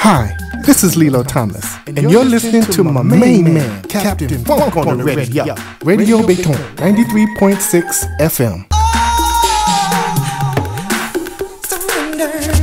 Hi, this is Lillo Thomas, and, and you're, you're listening, listening to, my main man, Captain, Funk on the radio. Radio, radio Béton, 93.6 FM. Oh, surrender.